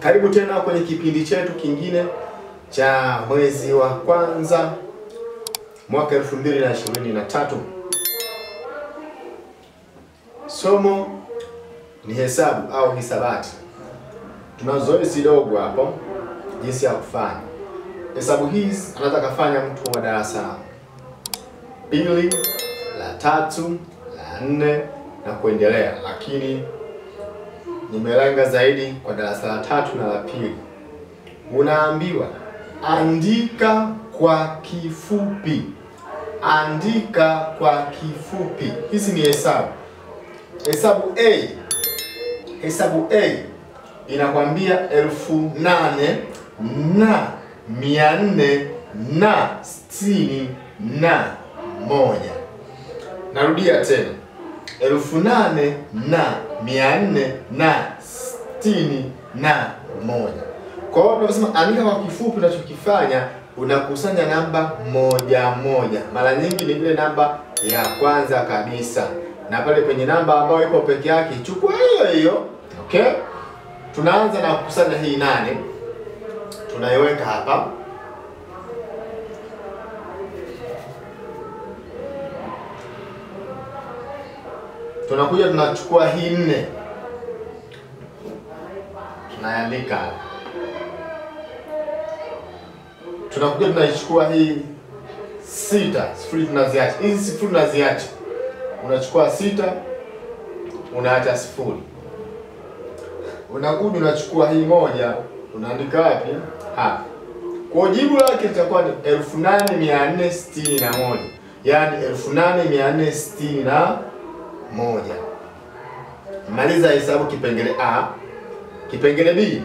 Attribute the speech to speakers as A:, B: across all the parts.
A: Karibu tena kwenye kipindi chetu kingine cha mwezi wa kwanza mwaka 2023. Somo ni hesabu au hisabati. Tuna zoezi dogo hapo jinsi ya kufanya hesabu hizi. Anaweza kafanya mtu wa darasa pili, la tatu, la nne na kuendelea, lakini nimelenga zaidi kwa darasa la tatu na la pili. Unaambiwa andika kwa kifupi, andika kwa kifupi. Hizi ni hesabu. Hesabu A, hesabu A inakwambia elfu nane na mia nne na sitini na moja. Narudia tena elfu nane na mia nne na sitini na moja. Kwa hiyo tunasema andika kwa kifupi, unachokifanya unakusanya namba moja moja. Mara nyingi ni ile namba ya kwanza kabisa, na pale kwenye namba ambayo ipo peke yake chukua hiyo hiyo. Okay, tunaanza na kukusanya hii nane, tunaiweka hapa tunakuja tunachukua hii nne tunayandika. Tunakuja tunaichukua hii sita, sifuri tunaziacha, hizi sifuri tunaziacha. Unachukua sita unaacha sifuri, unakuja unachukua hii moja unaandika wapi? Hapa. Kwa jibu lake litakuwa ni elfu nane mia nne sitini na moja yaani elfu nane mia nne sitini na moja. Maliza hesabu kipengele A. Kipengele B,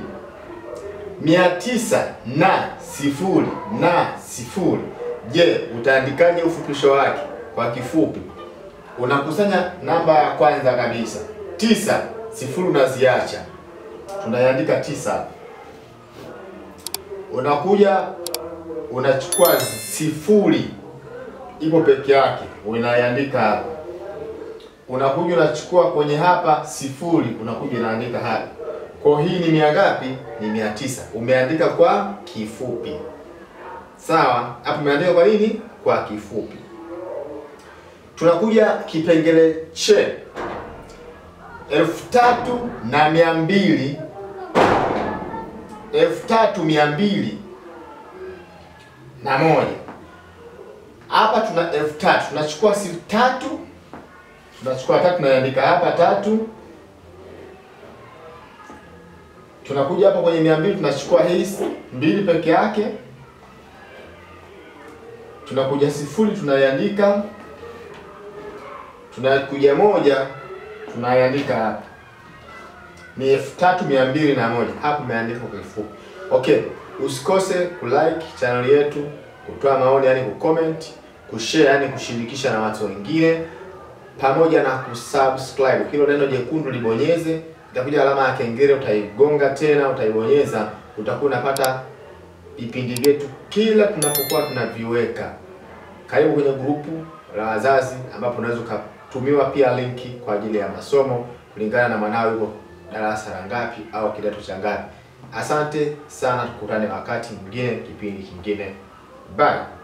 A: mia tisa na sifuri na sifuri. Je, utaandikaje ufupisho wake? Kwa kifupi, unakusanya namba ya kwanza kabisa tisa, sifuri unaziacha, tunaandika tisa. Unakuja unachukua sifuri ipo peke yake, unaiandika hapa unakuja unachukua kwenye hapa sifuri, unakuja unaandika hapa. Kwa hii ni mia ngapi? Ni mia tisa. Umeandika kwa kifupi, sawa. Hapo umeandika kwa nini? Kwa kifupi. Tunakuja kipengele che, elfu tatu na mia mbili elfu tatu mia mbili na moja. Hapa tuna elfu tatu tunachukua si tatu tunachukua tatu tunaandika hapa tatu. Tunakuja hapa kwenye mia mbili tunachukua hii mbili peke yake, tunakuja sifuri tunaiandika, tunakuja moja tunaiandika hapa, ni elfu tatu mia mbili na moja. Hapo imeandikwa kwa kifupi. Okay, usikose kulike channel yetu, kutoa maoni, yani kucomment, kushare, yani kushirikisha na watu wengine pamoja na kusubscribe. Hilo neno jekundu libonyeze, itakuja alama ya kengele, utaigonga tena, utaibonyeza, utakuwa unapata vipindi vyetu kila tunapokuwa tunaviweka. Karibu kwenye grupu la wazazi, ambapo unaweza ukatumiwa pia linki kwa ajili ya masomo kulingana na mwanao yuko darasa la ngapi au kidato cha ngapi. Asante sana, tukutane wakati mwingine, kipindi kingine. Bye.